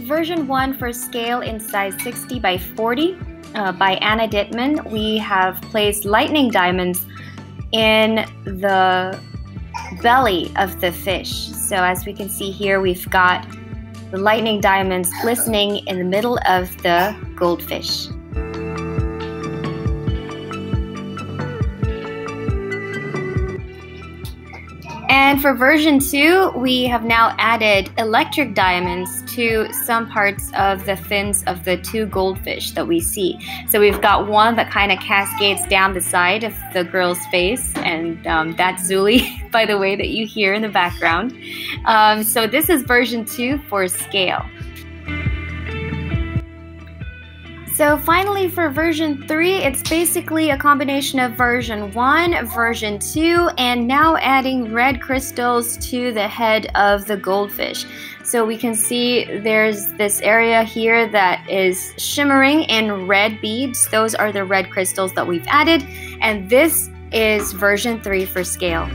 version 1 for scale in size 60 by 40 uh, by Anna Dittmann, we have placed lightning diamonds in the belly of the fish. So as we can see here, we've got the lightning diamonds glistening in the middle of the goldfish. And for version 2, we have now added electric diamonds to some parts of the fins of the two goldfish that we see. So we've got one that kind of cascades down the side of the girl's face, and um, that's Zuli, by the way, that you hear in the background. Um, so this is version 2 for scale. So finally for version 3, it's basically a combination of version 1, version 2, and now adding red crystals to the head of the goldfish. So we can see there's this area here that is shimmering in red beads. Those are the red crystals that we've added. And this is version 3 for scale.